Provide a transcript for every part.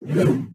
you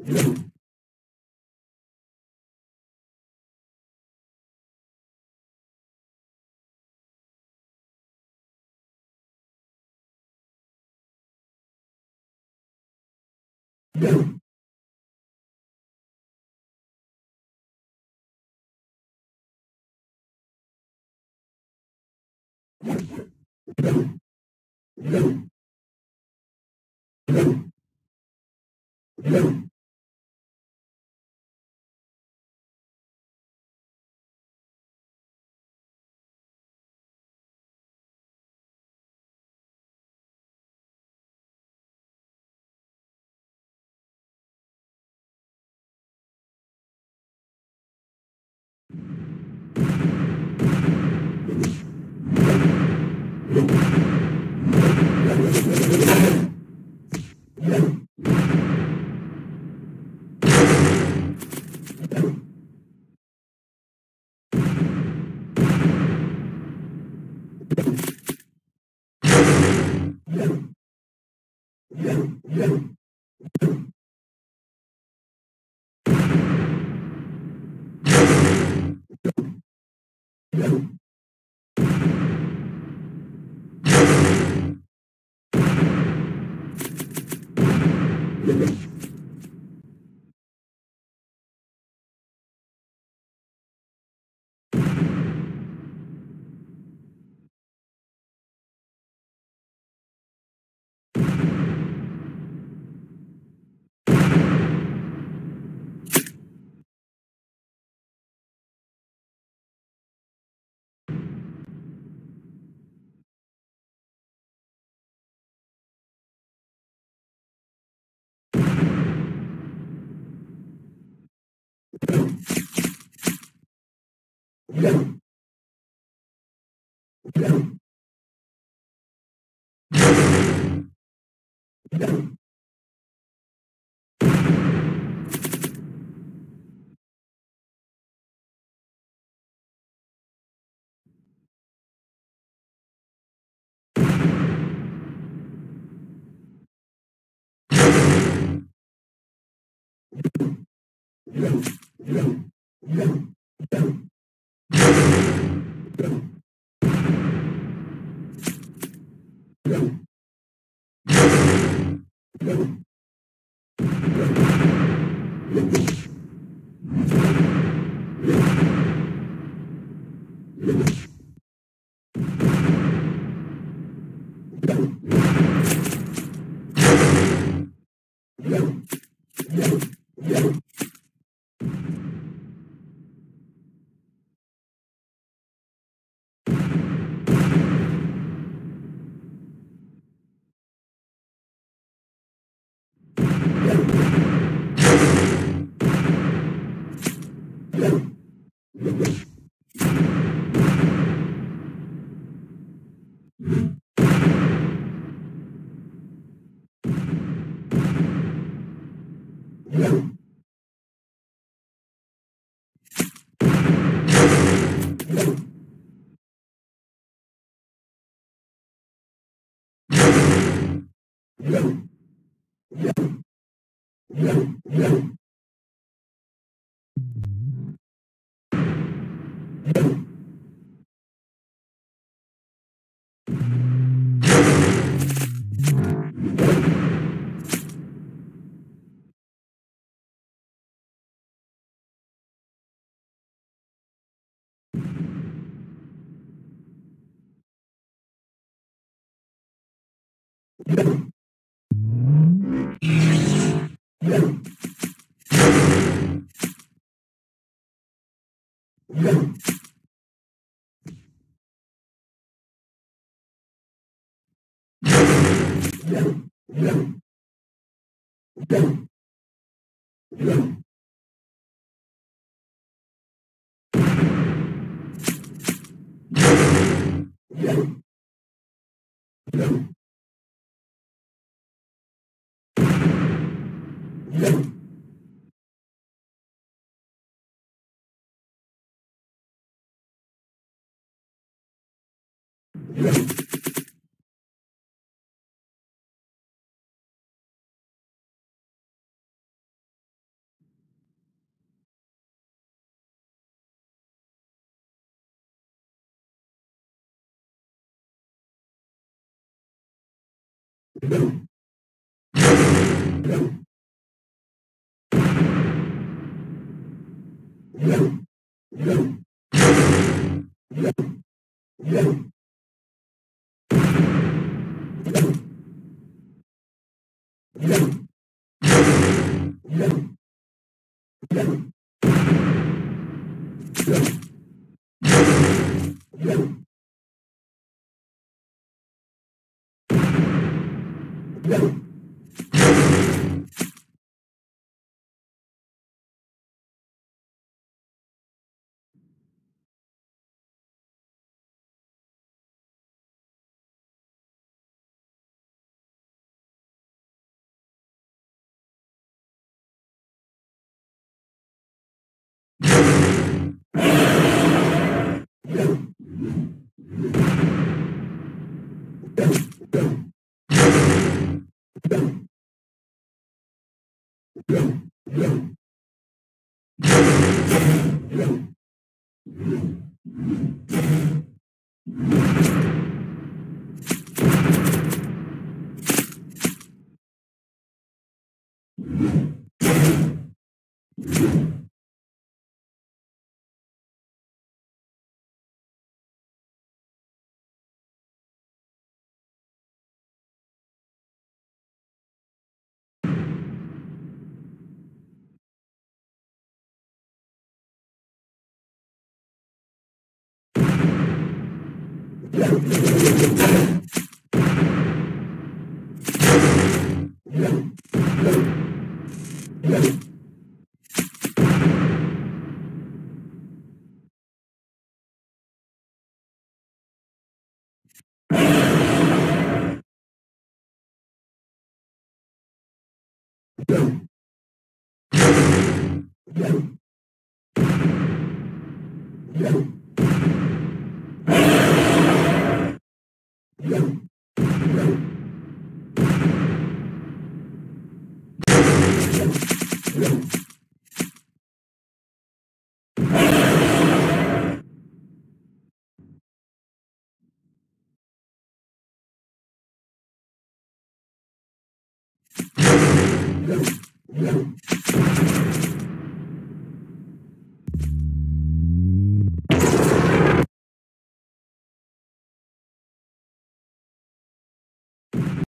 Yeah. Yeah. Yeah. Gracias. Yeah. Thank you. Yeah. Yeah. Yeah. Yeah. Yeah. Thank you.